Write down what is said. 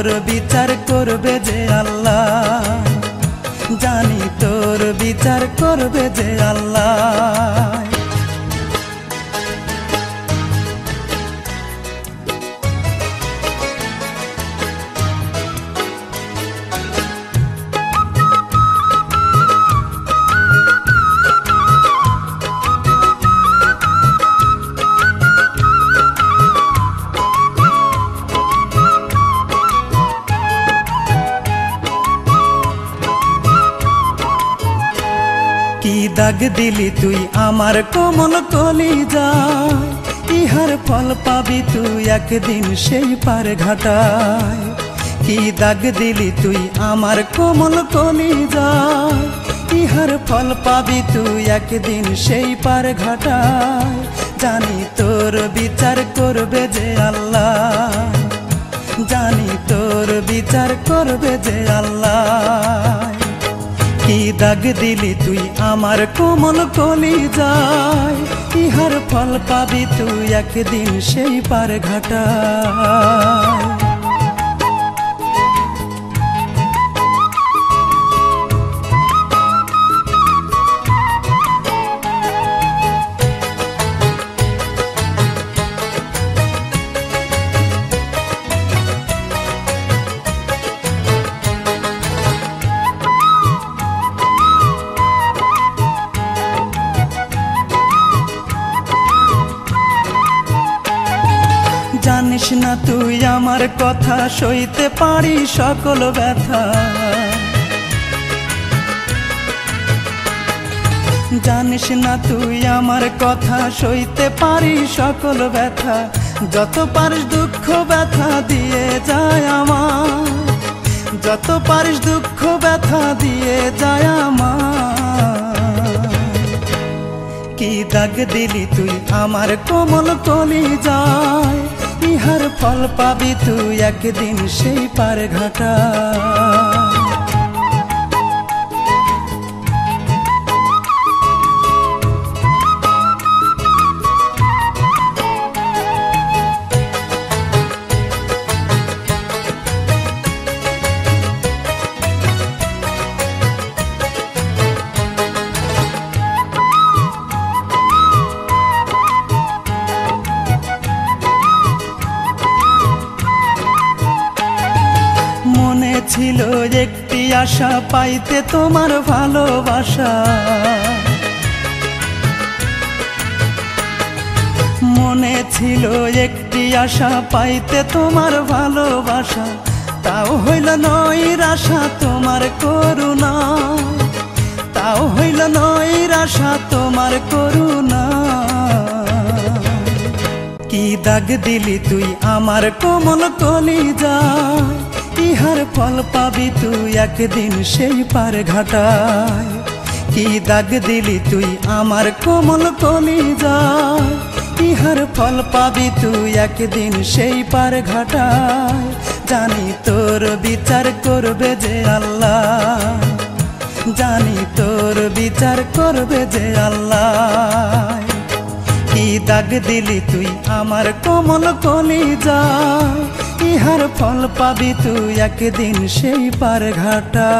তোর বিচার করবে যে আল্লাহ। জানি তোর বিচার করবে যে আল্লাহ। দাগ দিলি তুই আমার কোমল কলি যা ইহার ফল পাবি তুই একদিন সেই পার ঘাটায়। কি দাগ দিলি তুই আমার কোমল কলি যা ইহার ফল পাবি তুই একদিন সেই পার ঘাটায়। জানি তোর বিচার করবে যে আল্লাহ। জানি তোর বিচার করবে যে আল্লাহ। কি দাগ দিলি তুই, আমার কোমল কলি যায়। ইহার ফল পাবি তুই, একদিন সেই পার ঘাটা জানিস না তুই আমার কথা, সইতে পারি সকল ব্যথা। জানিস না তুই আমার কথা, সইতে পারি সকল ব্যথা। যত পারিস দুঃখ ব্যথা দিয়ে যায় আমার। যত পারিস দুঃখ ব্যথা দিয়ে যায় আমার। কি দাগ দিলি তুই, আমার কোমল কলি যায় ইহার ফল পাবি তুই একদিন সেই পার ঘাটা। ছিল একটি আশা, পাইতে তোমার ভালোবাসা। মনে ছিল একটি আশা, পাইতে তোমার ভালোবাসা। তাও হইল নয় আশা, তোমার করুণা। তাও হইল নয় আশা, তোমার করুণা। কি দাগ দিলি তুই আমার কোমল কলি যা ইহার ফল পাবি তুই একদিন সেই পার ঘাটায়। কি দাগ দিলি তুই আমার কোমল কলি যা ইহার ফল পাবি তুই একদিন সেই পার ঘাটায়। জানি তোর বিচার করবে যে আল্লাহ। জানি তোর বিচার করবে যে আল্লাহ। কি দাগ দিলি তুই আমার কোমল কলি যা ইহার ফল পাবি তুই একদিন সেই পার ঘাটা।